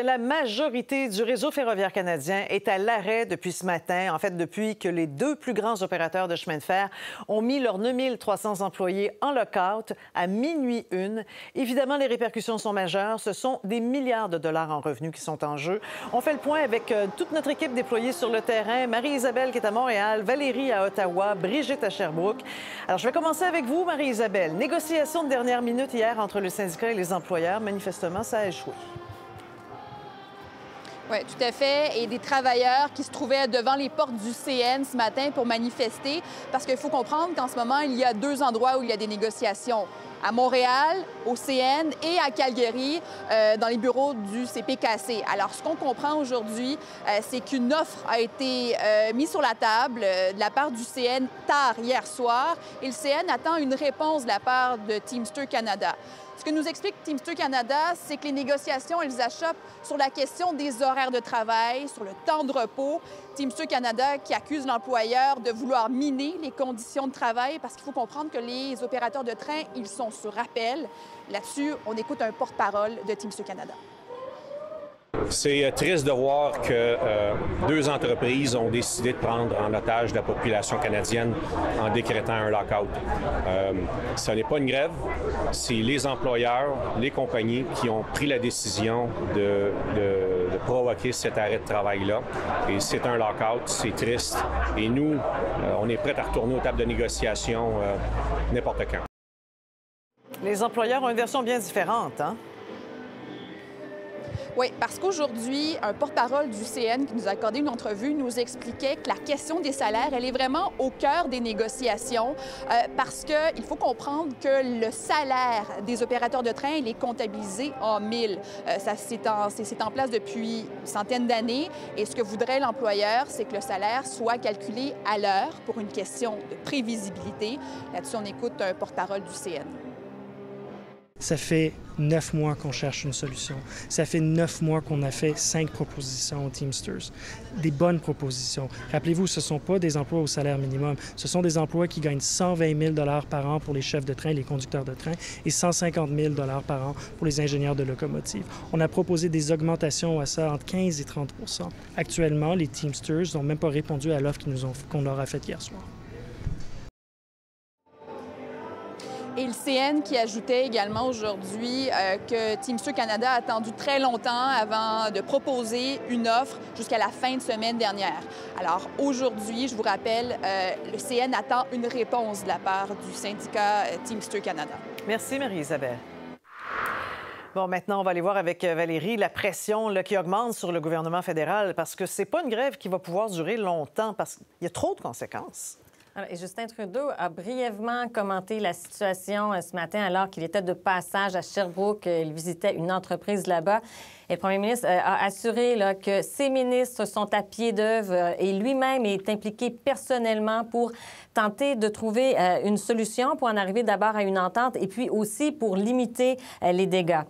La majorité du réseau ferroviaire canadien est à l'arrêt depuis ce matin, en fait depuis que les deux plus grands opérateurs de chemin de fer ont mis leurs 9300 employés en lockout à minuit une. Évidemment, les répercussions sont majeures. Ce sont des milliards de dollars en revenus qui sont en jeu. On fait le point avec euh, toute notre équipe déployée sur le terrain. Marie-Isabelle qui est à Montréal, Valérie à Ottawa, Brigitte à Sherbrooke. Alors, je vais commencer avec vous, Marie-Isabelle. Négociation de dernière minute hier entre le syndicat et les employeurs. Manifestement, ça a échoué. Oui, tout à fait. Et des travailleurs qui se trouvaient devant les portes du CN ce matin pour manifester, parce qu'il faut comprendre qu'en ce moment, il y a deux endroits où il y a des négociations à Montréal, au CN et à Calgary, euh, dans les bureaux du CPKC. Alors, ce qu'on comprend aujourd'hui, euh, c'est qu'une offre a été euh, mise sur la table de la part du CN tard hier soir et le CN attend une réponse de la part de Teamster Canada. Ce que nous explique Teamster Canada, c'est que les négociations, elles achoppent sur la question des horaires de travail, sur le temps de repos. Teamster Canada qui accuse l'employeur de vouloir miner les conditions de travail parce qu'il faut comprendre que les opérateurs de train, ils sont sur rappel. Là-dessus, on écoute un porte-parole de Teamster Canada. C'est euh, triste de voir que euh, deux entreprises ont décidé de prendre en otage la population canadienne en décrétant un lockout. Euh, ce n'est pas une grève, c'est les employeurs, les compagnies qui ont pris la décision de provoquer cet arrêt de travail-là. Et c'est un lockout, c'est triste. Et nous, on est prêts à retourner aux tables de négociation n'importe quand. Les employeurs ont une version bien différente, hein? Oui, parce qu'aujourd'hui, un porte-parole du CN qui nous a accordé une entrevue nous expliquait que la question des salaires, elle est vraiment au cœur des négociations euh, parce qu'il faut comprendre que le salaire des opérateurs de train, il est comptabilisé en mille. Euh, ça, c'est en, en, place depuis une centaine d'années et ce que voudrait l'employeur, c'est que le salaire soit calculé à l'heure pour une question de prévisibilité. Là-dessus, on écoute un porte-parole du CN. Ça fait neuf mois qu'on cherche une solution. Ça fait neuf mois qu'on a fait cinq propositions aux Teamsters. Des bonnes propositions. Rappelez-vous, ce ne sont pas des emplois au salaire minimum. Ce sont des emplois qui gagnent 120 000 par an pour les chefs de train, les conducteurs de train, et 150 000 par an pour les ingénieurs de locomotive. On a proposé des augmentations à ça entre 15 et 30% Actuellement, les Teamsters n'ont même pas répondu à l'offre qu'on leur a faite hier soir. CN qui ajoutait également aujourd'hui euh, que Teamster Canada a attendu très longtemps avant de proposer une offre jusqu'à la fin de semaine dernière. Alors aujourd'hui, je vous rappelle, euh, le CN attend une réponse de la part du syndicat euh, Teamster Canada. Merci Marie-Isabelle. Bon, maintenant, on va aller voir avec Valérie la pression qui augmente sur le gouvernement fédéral parce que c'est pas une grève qui va pouvoir durer longtemps parce qu'il y a trop de conséquences. Justin Trudeau a brièvement commenté la situation euh, ce matin alors qu'il était de passage à Sherbrooke. Il visitait une entreprise là-bas. Le premier ministre euh, a assuré que ses ministres sont à pied d'œuvre euh, et lui-même est impliqué personnellement pour tenter de trouver euh, une solution pour en arriver d'abord à une entente et puis aussi pour limiter les dégâts.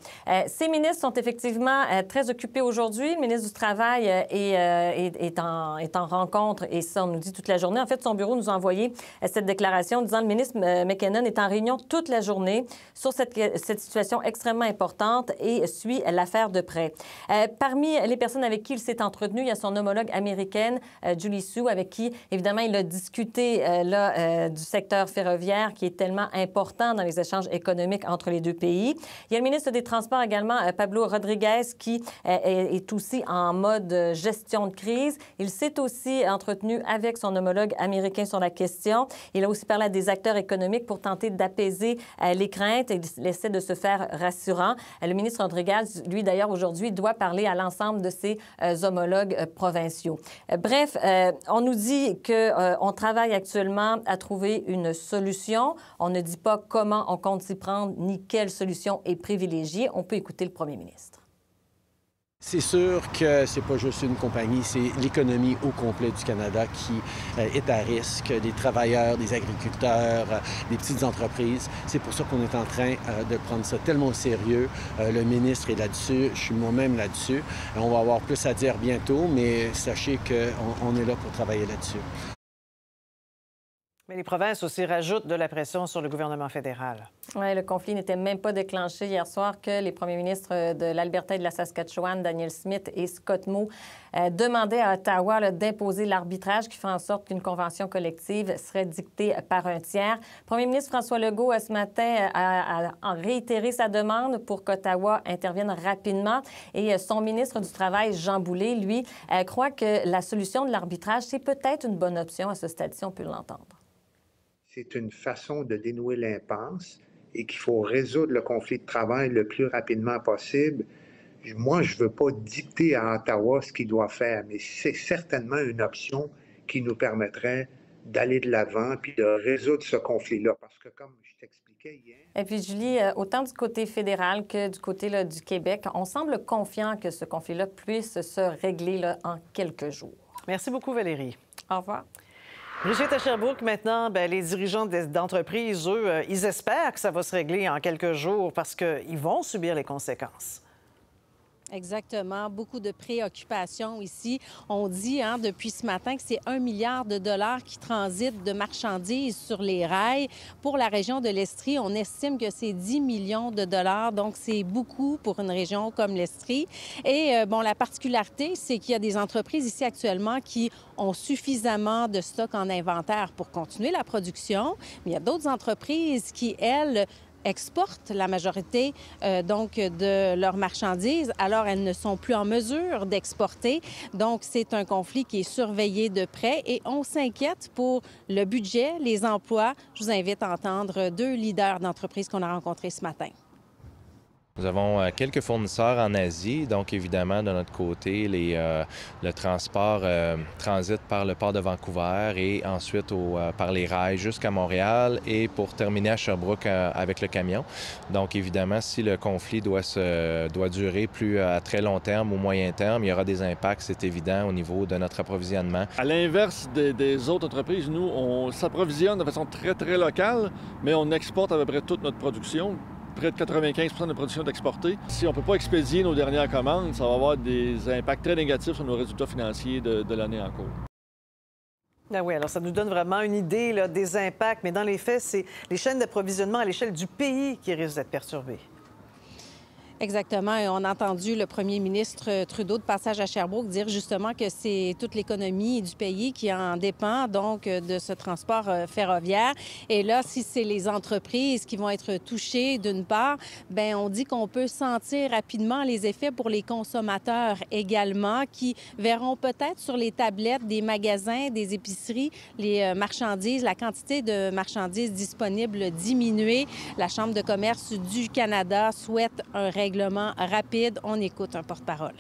Ces ministres sont effectivement très occupés aujourd'hui. Le ministre du Travail est, est, en, est, en, rencontre et ça, on nous dit toute la journée. En fait, son bureau nous a envoyé cette déclaration disant que le ministre McKinnon est en réunion toute la journée sur cette, cette situation extrêmement importante et suit l'affaire de près. Parmi les personnes avec qui il s'est entretenu, il y a son homologue américaine, Julie Sue, avec qui, évidemment, il a discuté euh, du secteur ferroviaire qui est tellement important dans les échanges économiques entre les deux pays. Il y a le ministre des Transports également, euh, Pablo Rodriguez, qui euh, est, aussi en mode gestion de crise. Il s'est aussi entretenu avec son homologue américain sur la question. Il a aussi parlé à des acteurs économiques pour tenter d'apaiser les craintes et il essaie de se faire rassurant. Le ministre Rodriguez, lui d'ailleurs, aujourd'hui, doit parler à l'ensemble de ses homologues provinciaux. Bref, on nous dit qu'on travaille actuellement à trouver une solution. On ne dit pas comment on compte s'y prendre ni quelle solution est privilégiée. On peut écouter le premier ministre. C'est sûr que c'est pas juste une compagnie, c'est l'économie au complet du Canada qui euh, est à risque, des travailleurs, des agriculteurs, euh, des petites entreprises. C'est pour ça qu'on est en train euh, de prendre ça tellement au sérieux. le ministre est là-dessus, je suis moi-même là-dessus. On va avoir plus à dire bientôt, mais sachez qu'on on est là pour travailler là-dessus. Les provinces aussi rajoutent de la pression sur le gouvernement fédéral. Oui, le conflit n'était même pas déclenché hier soir que les premiers ministres de l'Alberta et de la Saskatchewan, Daniel Smith et Scott Moe, euh, demandaient à Ottawa d'imposer l'arbitrage qui fait en sorte qu'une convention collective serait dictée par un tiers. Premier ministre François Legault, euh, ce matin, a, a réitéré sa demande pour qu'Ottawa intervienne rapidement. Et euh, son ministre du Travail, Jean Boulet, lui, croit que la solution de l'arbitrage, c'est peut-être une bonne option à ce stade-ci, on peut l'entendre c'est une façon de dénouer l'impasse et qu'il faut résoudre le conflit de travail le plus rapidement possible. Moi, je ne veux pas dicter à Ottawa ce qu'il doit faire, mais c'est certainement une option qui nous permettrait d'aller de l'avant puis de résoudre ce conflit-là. Parce que, comme je t'expliquais hier. Et puis, Julie, euh, autant du côté fédéral que du côté du Québec, on semble confiant que ce conflit-là puisse se régler en quelques jours. Merci beaucoup, Valérie. Au revoir. Brigitte à Sherbrooke, maintenant, ben, les dirigeants d'entreprises, eux, euh, ils espèrent que ça va se régler en quelques jours parce qu'ils vont subir les conséquences. Exactement. Beaucoup de préoccupations ici. On dit hein, depuis ce matin que c'est un milliard de dollars qui transitent de marchandises sur les rails. Pour la région de l'Estrie, on estime que c'est 10 millions de dollars. Donc, c'est beaucoup pour une région comme l'Estrie. Et euh, bon, la particularité, c'est qu'il y a des entreprises ici actuellement qui ont suffisamment de stock en inventaire pour continuer la production. Mais il y a d'autres entreprises qui, elles, exportent la majorité euh, donc de leurs marchandises, alors elles ne sont plus en mesure d'exporter. Donc c'est un conflit qui est surveillé de près et on s'inquiète pour le budget, les emplois. Je vous invite à entendre deux leaders d'entreprise qu'on a rencontrés ce matin. Nous avons euh, quelques fournisseurs en Asie, donc évidemment de notre côté, les, euh, le transport euh, transite par le port de Vancouver et ensuite par les rails jusqu'à Montréal et pour terminer à Sherbrooke avec le camion. Donc évidemment, si le conflit doit, se, doit durer plus à très long terme ou moyen terme, il y aura des impacts, c'est évident, au niveau de notre approvisionnement. À l'inverse des, des autres entreprises, nous, on s'approvisionne de façon très, très locale, mais on exporte à peu près toute notre production près de 95 de production d'exporter. Si on ne peut pas expédier nos dernières commandes, ça va avoir des impacts très négatifs sur nos résultats financiers de, l'année en cours. Ah oui, alors ça nous donne vraiment une idée des impacts, mais dans les faits, c'est les chaînes d'approvisionnement à l'échelle du pays qui risquent d'être perturbées. Exactement. Et on a entendu le premier ministre euh, Trudeau de passage à Sherbrooke dire justement que c'est toute l'économie du pays qui en dépend, donc, euh, de ce transport euh, ferroviaire. Et là, si c'est les entreprises qui vont être touchées d'une part, ben on dit qu'on peut sentir rapidement les effets pour les consommateurs également, qui verront peut-être sur les tablettes des magasins, des épiceries, les marchandises, la quantité de marchandises disponibles diminuer. La Chambre de commerce du Canada souhaite un règlement On écoute un porte-parole.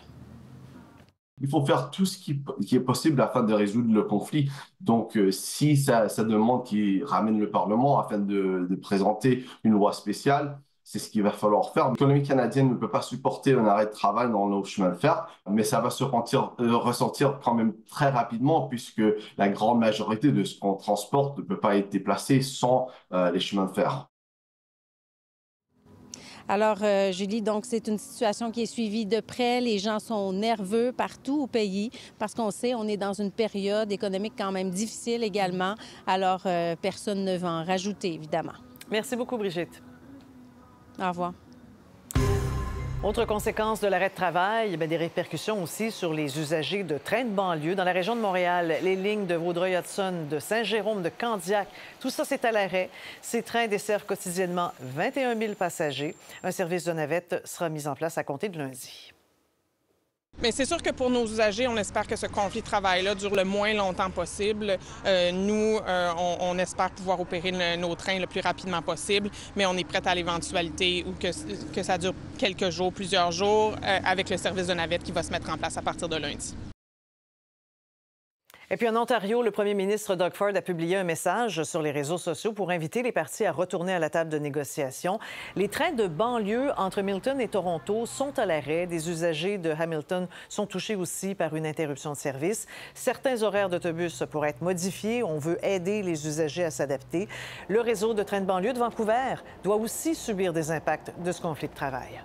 Il faut faire tout ce qui, est possible afin de résoudre le conflit. Donc, euh, si ça, demande qu'il ramène le Parlement afin de, présenter une loi spéciale, c'est ce qu'il va falloir faire. L'économie canadienne ne peut pas supporter un arrêt de travail dans nos chemins de fer, mais ça va se euh, ressentir quand même très rapidement puisque la grande majorité de ce qu'on transporte ne peut pas être déplacé sans euh, les chemins de fer. Alors, euh, Julie, donc c'est une situation qui est suivie de près. Les gens sont nerveux partout au pays parce qu'on sait, on est dans une période économique quand même difficile également. Alors, euh, personne ne va en rajouter, évidemment. Merci beaucoup, Brigitte. Au revoir. Autre conséquence de l'arrêt de travail, des répercussions aussi sur les usagers de trains de banlieue. Dans la région de Montréal, les lignes de Vaudreuil-Hudson, de Saint-Jérôme, de Candiac, tout ça, c'est à l'arrêt. Ces trains desservent quotidiennement 21 000 passagers. Un service de navette sera mis en place à compter de lundi. Mais c'est sûr que pour nos usagers, on espère que ce conflit de travail-là dure le moins longtemps possible. Euh, nous, euh, on, espère pouvoir opérer nos trains le plus rapidement possible, mais on est prêt à l'éventualité ou que, que ça dure quelques jours, plusieurs jours, euh, avec le service de navette qui va se mettre en place à partir de lundi. Et puis en Ontario, le premier ministre Doug Ford a publié un message sur les réseaux sociaux pour inviter les partis à retourner à la table de négociation. Les trains de banlieue entre Milton et Toronto sont à l'arrêt. Des usagers de Hamilton sont touchés aussi par une interruption de service. Certains horaires d'autobus pourraient être modifiés. On veut aider les usagers à s'adapter. Le réseau de trains de banlieue de Vancouver doit aussi subir des impacts de ce conflit de travail.